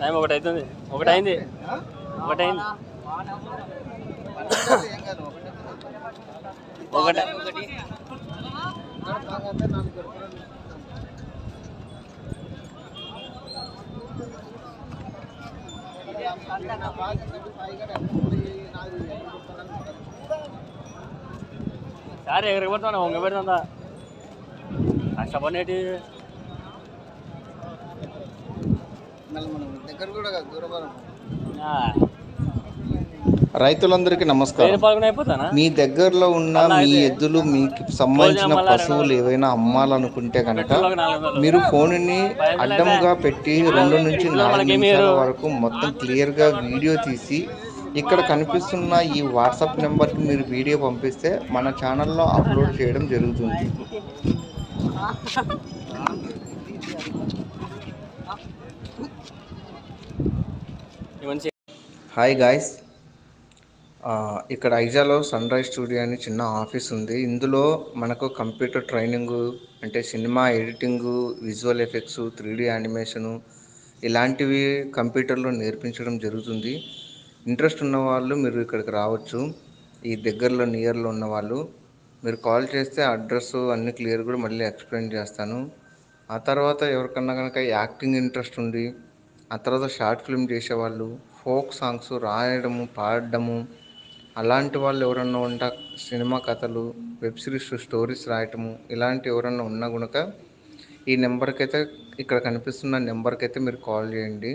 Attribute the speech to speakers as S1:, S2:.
S1: Time ఒకటి అవుతుంది ఒకటి అయింది ఒకటి. అయింది ఒకటి సారీ ఎగరగొడుతున్నా ఉంగ పెడుతుందా కష్టపడినట్టు
S2: మళ్ళీ మనం దగ్గర కూడా కాదు దూరం
S3: రైతులందరికీ నమస్కారం. మీ దగ్గరలో ఉన్న మీ ఎద్దులు మీకు సంబంధించిన పశువులు ఏవైనా అమ్మాలనుకుంటే కనుక మీరు ఫోన్ని అడ్డంగా పెట్టి రెండు నుంచి నాలుగు నిమిషాల వరకు మొత్తం క్లియర్గా వీడియో తీసి ఇక్కడ కనిపిస్తున్న ఈ వాట్సాప్ నెంబర్కి మీరు వీడియో పంపిస్తే మన ఛానల్లో అప్లోడ్ చేయడం జరుగుతుంది
S1: ఈ మంచి
S3: హాయ్ గాయస్ ఇక్కడ ఐజాలో సన్ రైజ్ స్టూడియో అని చిన్న ఆఫీస్ ఉంది. ఇందులో మనకు కంప్యూటర్ ట్రైనింగ్ అంటే cinema editing visual effects three D animation ఇలాంటివి కంప్యూటర్లో నేర్పించడం జరుగుతుంది. ఇంట్రెస్ట్ ఉన్న వాళ్ళు మీరు ఇక్కడికి రావచ్చు. ఈ దగ్గరలో నియర్లో ఉన్న వాళ్ళు మీరు కాల్ చేస్తే అడ్రస్ అన్ని క్లియర్ కూడా మళ్ళీ ఎక్స్ప్లెయిన్ చేస్తాను. ఆ తర్వాత ఎవరికన్నా కనుక యాక్టింగ్ ఇంట్రెస్ట్ ఉంది ఆ తర్వాత షార్ట్ ఫిల్మ్ చేసేవాళ్ళు ఫోక్ సాంగ్స్ రాయడము పాడడము. అలాంటి వాళ్ళు ఎవరన్నా ఉంటా సినిమా కథలు వెబ్ సిరీస్ స్టోరీస్ రాయటము ఇలాంటి ఎవరన్నా ఉన్నా కనుక ఈ నెంబర్కి అయితే ఇక్కడ కనిపిస్తున్న నెంబర్కి అయితే మీరు కాల్ చేయండి.